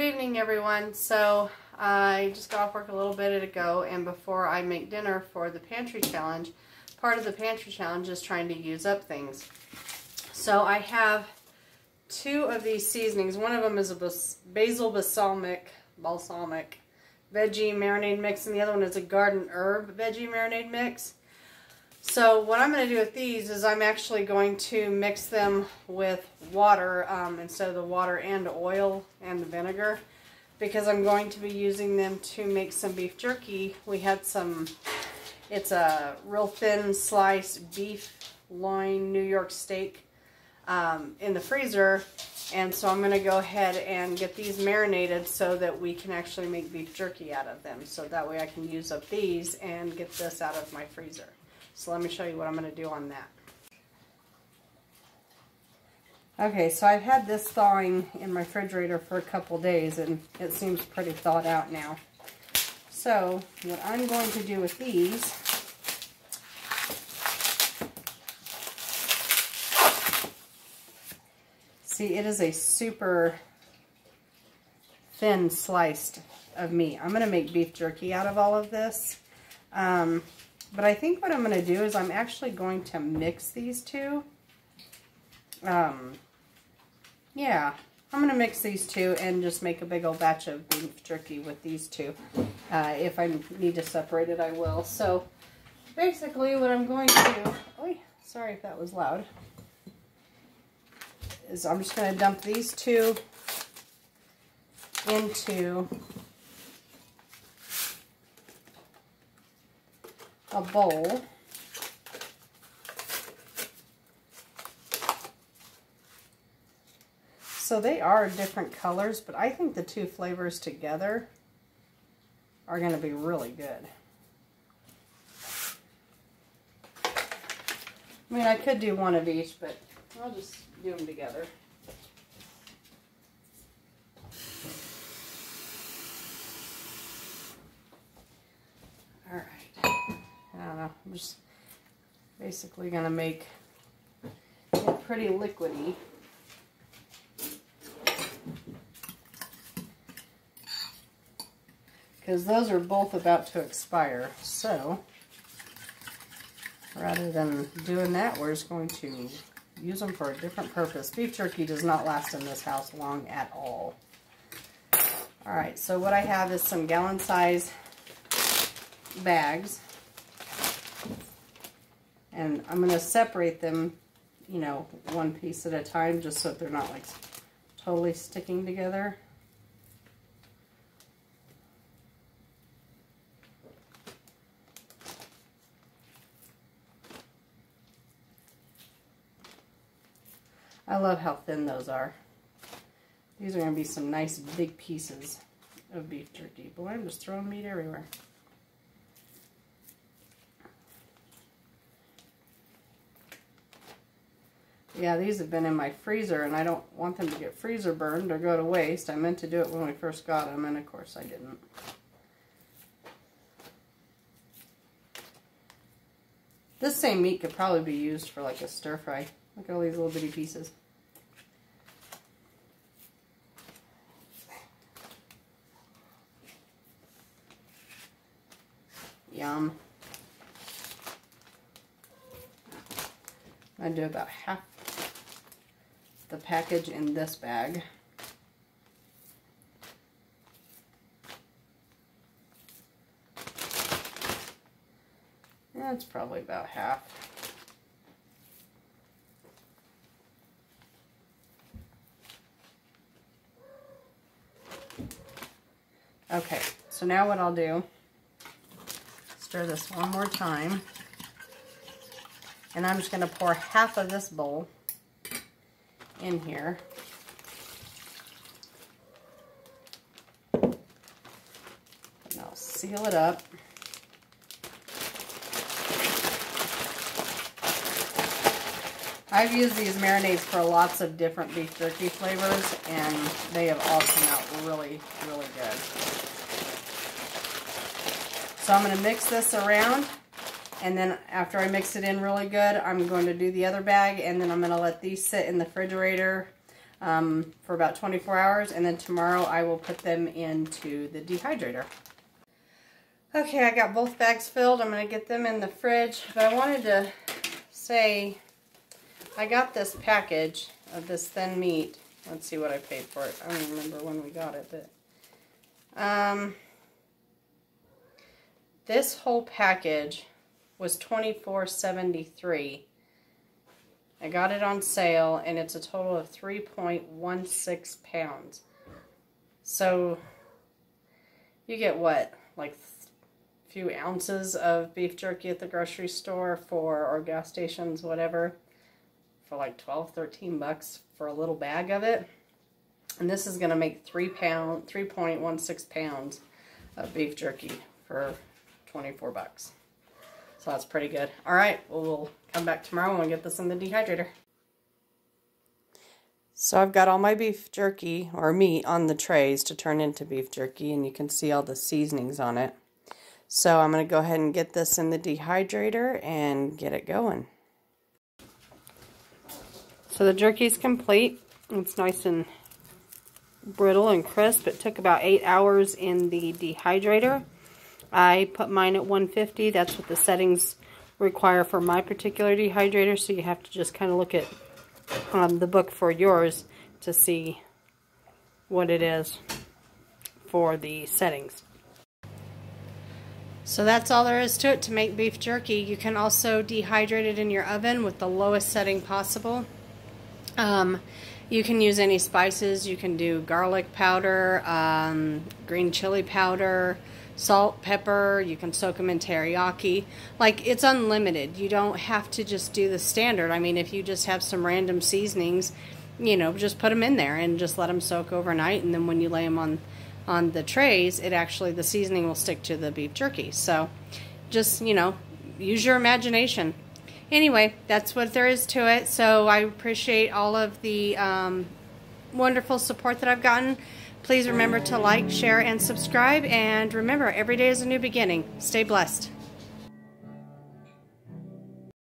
evening, everyone. So I just got off work a little bit ago, and before I make dinner for the pantry challenge, part of the pantry challenge is trying to use up things. So I have two of these seasonings. One of them is a basil balsamic, balsamic veggie marinade mix, and the other one is a garden herb veggie marinade mix. So what I'm going to do with these is I'm actually going to mix them with water um, instead of the water and oil and the vinegar because I'm going to be using them to make some beef jerky. We had some, it's a real thin sliced beef loin New York steak um, in the freezer and so I'm going to go ahead and get these marinated so that we can actually make beef jerky out of them. So that way I can use up these and get this out of my freezer. So let me show you what I'm going to do on that. Okay, so I've had this thawing in my refrigerator for a couple days and it seems pretty thawed out now. So what I'm going to do with these See, it is a super thin sliced of meat. I'm going to make beef jerky out of all of this. Um, but I think what I'm going to do is I'm actually going to mix these two. Um, yeah, I'm going to mix these two and just make a big old batch of beef jerky with these two. Uh, if I need to separate it, I will. So basically what I'm going to do... Oh, sorry if that was loud is I'm just going to dump these two into a bowl. So they are different colors, but I think the two flavors together are going to be really good. I mean, I could do one of each, but I'll just do them together. Uh, I'm just basically going to make it pretty liquidy. Because those are both about to expire. So, rather than doing that, we're just going to use them for a different purpose. Beef jerky does not last in this house long at all. All right, so what I have is some gallon size bags. And I'm going to separate them, you know, one piece at a time just so that they're not like totally sticking together. I love how thin those are. These are going to be some nice big pieces of beef jerky. Boy, I'm just throwing meat everywhere. Yeah, these have been in my freezer, and I don't want them to get freezer burned or go to waste. I meant to do it when we first got them, and of course I didn't. This same meat could probably be used for like a stir fry. Look at all these little bitty pieces. Yum. I do about half the package in this bag. That's probably about half. Okay, so now what I'll do, stir this one more time. And I'm just going to pour half of this bowl in here. And I'll seal it up. I've used these marinades for lots of different beef jerky flavors, and they have all come out really, really good. So I'm going to mix this around, and then after I mix it in really good, I'm going to do the other bag, and then I'm going to let these sit in the refrigerator um, for about 24 hours. And then tomorrow I will put them into the dehydrator. Okay, I got both bags filled. I'm going to get them in the fridge. But I wanted to say I got this package of this thin meat. Let's see what I paid for it. I don't remember when we got it, but um, this whole package was $24.73. I got it on sale, and it's a total of 3.16 pounds. So, you get what? Like a few ounces of beef jerky at the grocery store for, or gas stations, whatever, for like 12, 13 bucks for a little bag of it. And this is going to make 3 pound, 3.16 pounds of beef jerky for 24 bucks. So that's pretty good. All right, well, we'll come back tomorrow and we'll get this in the dehydrator. So I've got all my beef jerky or meat on the trays to turn into beef jerky and you can see all the seasonings on it. So I'm going to go ahead and get this in the dehydrator and get it going. So the jerky is complete. It's nice and brittle and crisp. It took about eight hours in the dehydrator. I put mine at 150. That's what the settings require for my particular dehydrator. So you have to just kind of look at um, the book for yours to see what it is for the settings. So that's all there is to it to make beef jerky. You can also dehydrate it in your oven with the lowest setting possible. Um, you can use any spices. You can do garlic powder, um, green chili powder, salt, pepper, you can soak them in teriyaki. Like, it's unlimited. You don't have to just do the standard. I mean, if you just have some random seasonings, you know, just put them in there and just let them soak overnight. And then when you lay them on, on the trays, it actually, the seasoning will stick to the beef jerky. So, just, you know, use your imagination. Anyway, that's what there is to it. So, I appreciate all of the um, wonderful support that I've gotten. Please remember to like, share, and subscribe. And remember, every day is a new beginning. Stay blessed.